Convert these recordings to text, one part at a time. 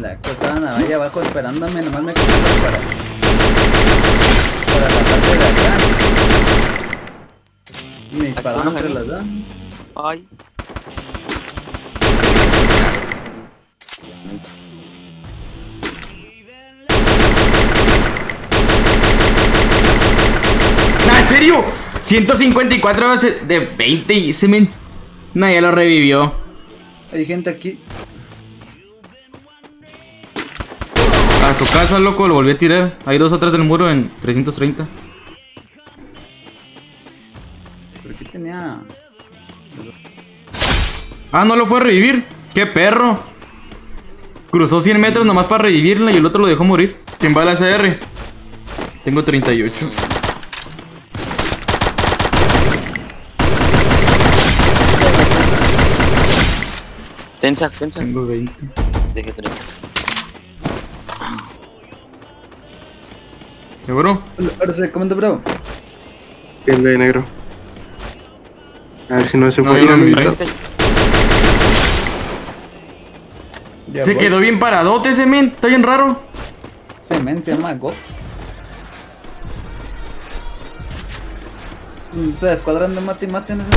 La cosa estaban ahí abajo esperándome, nomás me quedé para. Para la parte de acá. Y me dispararon entre las dos. Ay. ¡Nah, en serio! 154 veces de 20 y se me... Nah, ya lo revivió. Hay gente aquí. su casa, loco, lo volví a tirar. Hay dos atrás del muro en 330. ¿Pero qué tenía? Ah, no lo fue a revivir. ¡Qué perro! Cruzó 100 metros nomás para revivirla y el otro lo dejó morir. Sin bala SR. Tengo 38. Tensa, tensa. Tengo 20. Dejé 30. ¿Negro? Ahora se comenta bravo. El de negro. A ver si no se no, puede ir a mi se quedó bien paradote ese men, está bien raro. Ese men se llama Go. Mm, se descuadran de mate y mate en ese.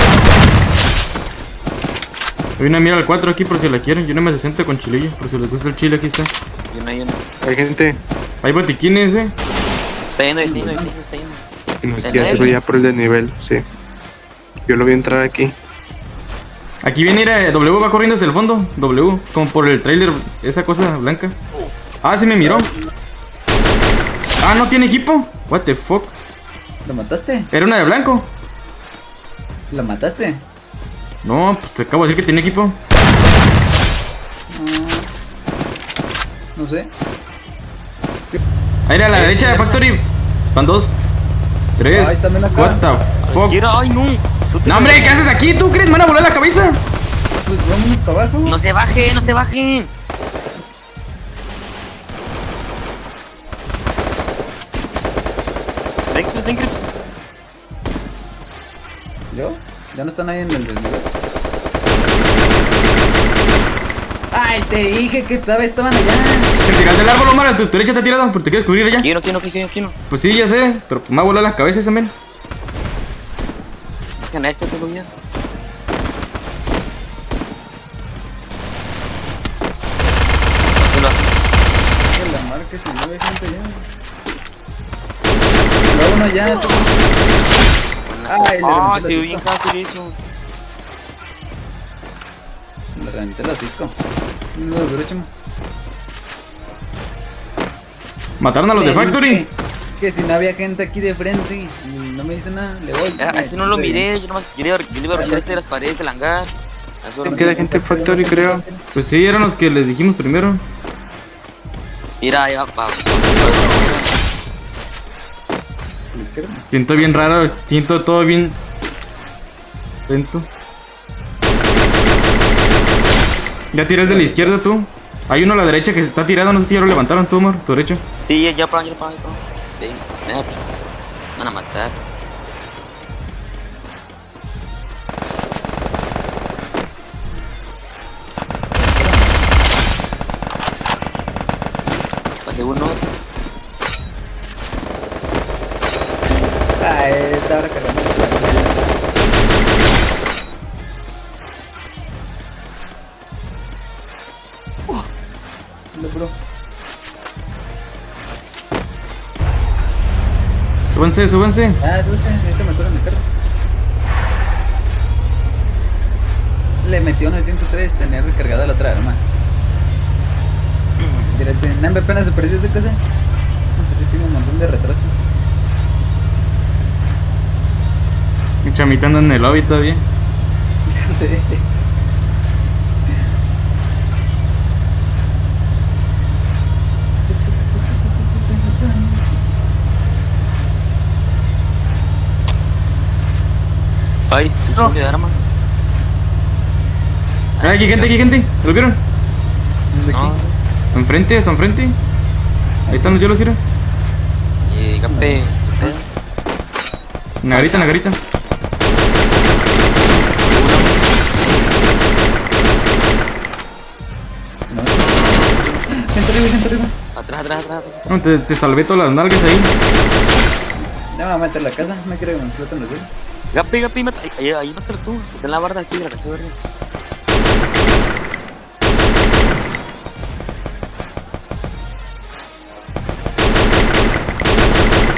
Hay una mira al 4 aquí por si la quieren. Yo no me 60 con chilillo, por si les gusta el chile, aquí está. Hay gente. Hay botiquines, eh. Está yendo, está yendo, está yendo, está yendo. que nos ¿El quiere negro? hacer ya por el de nivel, sí. Yo lo vi entrar aquí. Aquí viene ir W, va corriendo hacia el fondo. W, como por el trailer, esa cosa blanca. Ah, se me miró. Ah, no tiene equipo. What the fuck. ¿Lo mataste? Era una de blanco. ¿Lo mataste? No, pues te acabo de decir que tiene equipo. No sé. Ahí a la derecha de Factory. Van dos. Tres. Ay, también acá. What the fuck. Ay, no. No, hombre, ¿qué haces aquí? ¿Tú crees? Me van a volar la cabeza. Pues vámonos para abajo. No se baje, no se baje. Ven, Chris, ven, Chris. ¿Yo? Ya no están ahí en el desnivel. Ay, te dije que esta vez estaban allá. Te tiraste del árbol, Omar. A tu derecha te ha tirado. Porque te quieres cubrir allá. Aquí no, aquí no, aquí no, aquí no. Pues sí, ya sé. Pero me va a volar la cabeza ese men. Dejen a este, tengo. Que la si no hay gente allá. Va uno allá. Ay, le Ah, se ve bien cisco. hacker eso. Le reventé la cisco. No, de derecho. Mataron a los de Factory. dije Que si no había gente aquí de frente y no me dice nada, le voy. Ah, ese no lo miré, yo nomás yo le iba, yo le iba a romper este de las paredes del hangar. Te lo- queda gente en Factory, creo. Pues sí, eran los que les dijimos primero. Mira, ya, pa. A la izquierda. Siento bien raro, siento todo bien lento. Ya tiré el de la izquierda tú. Hay uno a la derecha que se está tirando, no sé si ya lo levantaron tú, Omar, tu derecho. Sí, ya, ya, pa, ya, pa, ya, van a matar. Pasé uno. Ay, está ahora cargando. Dale, Súbanse, súbanse. Ah, dulce, ahorita me acuerdo el carro. Le metió una de 103, tenía recargada la otra arma. Espérate, ¿no me apenas se perdió esa cosa? Pues sí tiene un montón de retraso. Mi chamita anda en el lobby todavía. Ya sé. Ay, se no. de arma. Ah, aquí gente, aquí gente. ¿Lo vieron? ¿Desde No. aquí? Enfrente, hasta enfrente. Ahí están los hielos, ¿sí? Y Gape, ¿qué pedo? En la garita, en la garita. hay gente arriba. Atrás, atrás, atrás. atrás. No, te, te salvé todas las nalgas ahí. Ya me voy a meter la casa, me quiero que me exploten los dedos. Gapi, Gapi, mata, ahí, ahí, ahí mátalo tú. Está en la barda aquí la casa verde.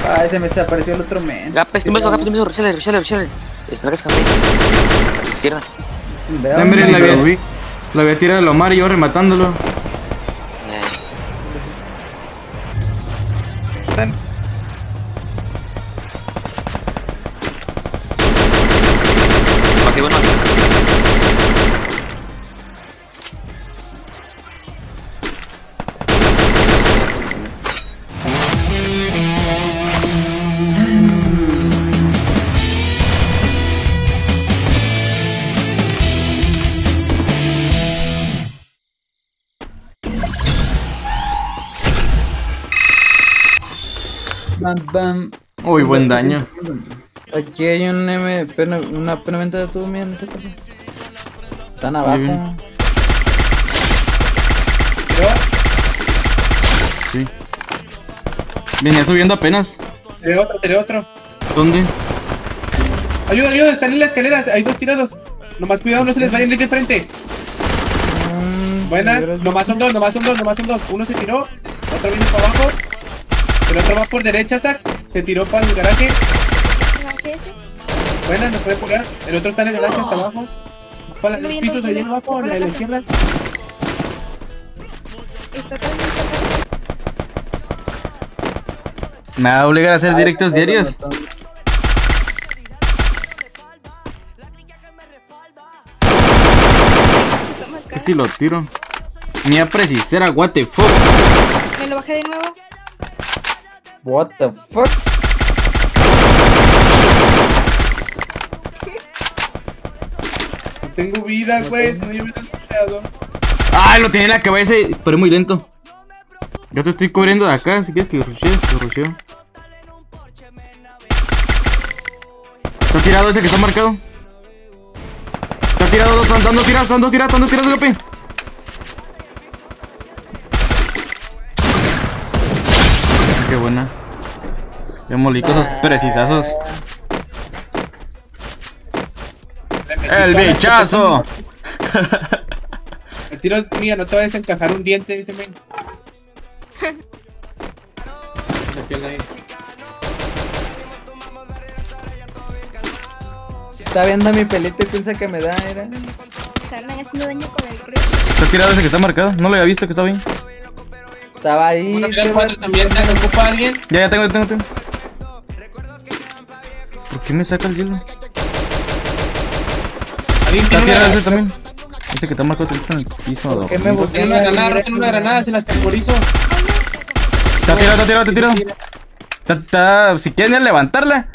Ah, ese me está apareció el otro men. Gapi, es tu beso, Gapi, es tu beso. Richelle, Richelle, Richelle. Está en la casa café. A la izquierda. Veo, No, la vi. la tirado a Lomar y yo rematándolo. Bam, bam. Uy, buen daño. Aquí hay un M, P- una P90 de tu sé qué. Están abajo. Sí. Venía subiendo apenas. Tiré otro, tiré otro. ¿Dónde? Ayuda, ayuda, están en la escalera, hay dos tirados. Nomás cuidado, no se les vayan de frente. Mm, Buena, nomás son dos, nomás son dos, nomás son dos. Uno se tiró, otro viene para abajo. El otro va por derecha, Zack. Se tiró para el garaje. Buena, no puede curar. El otro está en el garaje hasta abajo. Para los pisos allá abajo, en la de la izquierda. Está Me va a obligar a hacer directos diarios. Que si lo tiro. Mía precisera, what the fuck. Me lo bajé de nuevo. What the fuck? No tengo vida, güey. Si no yo hubiera luchado. Ay, lo tenía en la cabeza, y- pero es muy lento. Yo te estoy cubriendo de acá, si quieres que rushee, te rusheo. Está tirado ese que está marcado. Está tirado, dos, están dos tirados, están dos tirados, están dos tirados, Gapi. Qué buena. Ya molí cosas precisazos. Le metí ¡El bichazo! El tiro mía, no te vayas a encajar un diente, dice men. Está viendo mi pelita y piensa que me da, era. Están haciendo daño con el. Está tirado ese que está marcado. No lo había visto que estaba ahí. Estaba ahí. Uno el cuatro va- también, ¿te ocupa alguien? Ya, ya tengo, ya tengo, tengo. ¿Por qué me saca el hielo? ¿Alguien Está tirado ese también. Ese que está marcado en el piso. ¿Por qué me tiene una granada? Roten una granada, se las temporizo. Está tirado, está tirado, está tirado. Está, está, si quieren levantarla.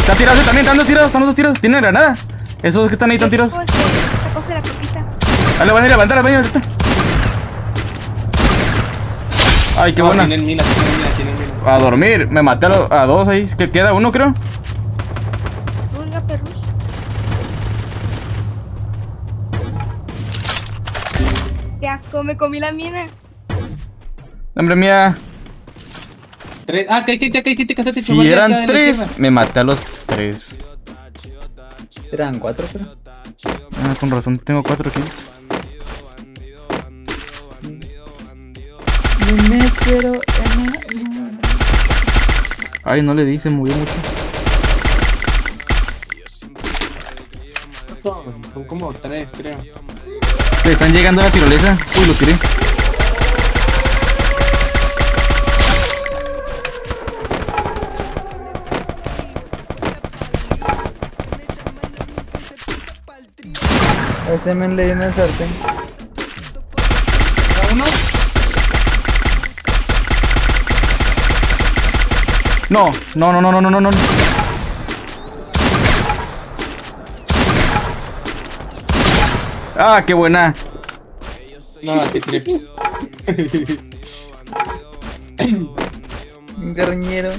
Está tirado ese también, están dos tirados, están dos tirados. Tiene granada. Esos dos que están ahí están tirados. Esta cosa- Esta cosa de la coquita. Ah, le van a ir a levantar, van a ir a levantar. Ay, qué No, buena. Tienen minas, tienen minas, tienen minas. A dormir, me maté a, lo- a dos ahí. Que queda uno, creo. Pulga, perros. Qué asco, me comí la mina. Hombre mía. Tres. Ah, que hay gente, que hay gente que Si eran tres, me maté a los tres. Eran cuatro, pero. Ah, con razón, tengo cuatro kills. Ay, no le di, se movió mucho. Son como tres, creo. Te están llegando a la tirolesa. Uy, lo tiré. Ese men le dio una sartén. No, no, no, no, no, no, no, no. Ah, qué buena. No, así trips. Un carñero.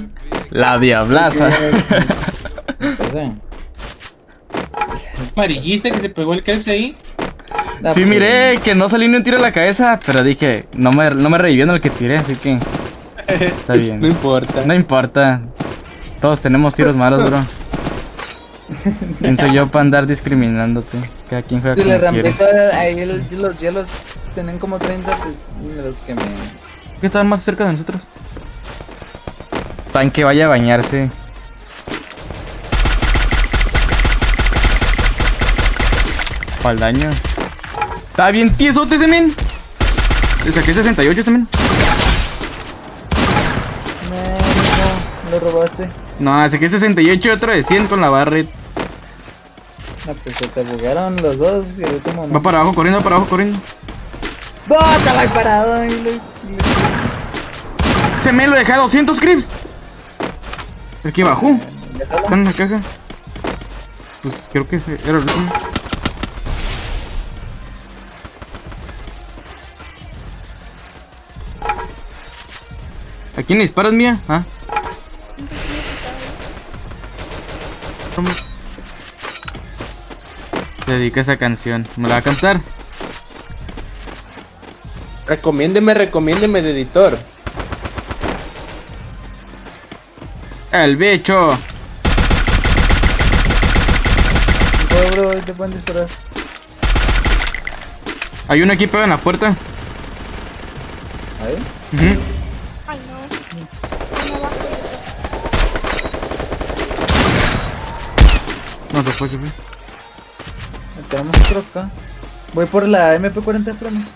La diablaza. Ese. Amarilliza que se pegó el Krebs ahí. Ah, Sí, miré que no salió ni un tiro a la cabeza, pero dije, no me, no me revivió en el que tiré, así que está bien. No importa. No importa. Todos tenemos tiros malos, bro. ¿Quién soy yo para andar discriminándote? Cada quien juega Si le rampé ahí los hielos tienen como 30, pues me los quemé. ¿Qué estaban más cerca de nosotros? Tan que vaya a bañarse. Para el daño. Está bien tiesote ese men. Le saqué 68 ese men. No, no, lo robaste. No, saqué 68 y otro de 100 con la barret. No, pues se te buguearon los dos y último no. Va para abajo corriendo, va para abajo corriendo. ¡No! Estaba parado ahí, le- le- Ese men lo dejé a 200 creeps. Aquí abajo. déjalo. Está en la caja. Pues creo que ese era el último. Quién le disparas, mía? Ah. Te dedica esa canción. ¿Me la va a cantar? Recomiéndeme, recomiéndeme de editor. El bicho. Bro, bro, te pueden disparar. Hay uno aquí pegado en la puerta. Ahí. No. Se fue, se fue. Tenemos otro acá. Voy por la MP40, espérame.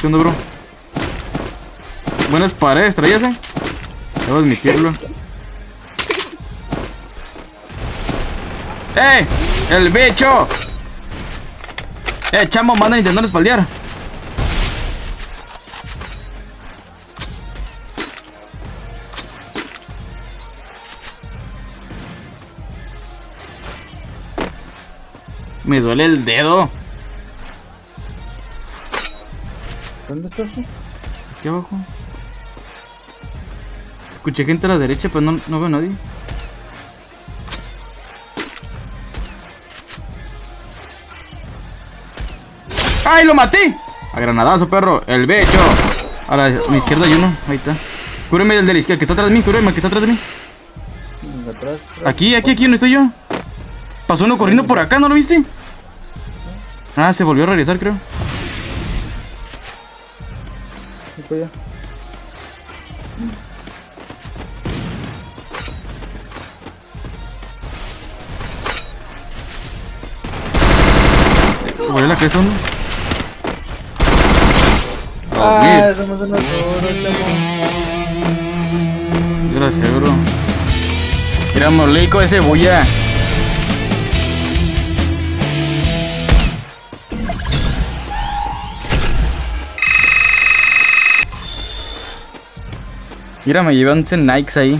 ¿Qué onda, bro? Buenas paredes, traías, eh. Debo admitirlo. ¡Eh! ¡El bicho! ¡Eh, chamo! Mandan intentando espaldear. Me duele el dedo. ¿Dónde estás tú? Aquí abajo. Escuché gente a la derecha, pero no, no veo a nadie. ¡Ay, lo maté! A granadazo, perro. El becho. A la, a mi izquierda hay uno. Ahí está. Cúbreme el de la izquierda, que está atrás de mí. Cúbreme, el que está atrás de mí. Aquí, aquí, aquí, donde estoy yo. Pasó uno corriendo por acá, ¿no lo viste? Ah, se volvió a regresar, creo. Volvió la cresta, ¿no? Ah, somos unos duros, chamo. Gracias, bro. Mira, moleico ese bulla. Mira, me llevé 11 Nikes ahí.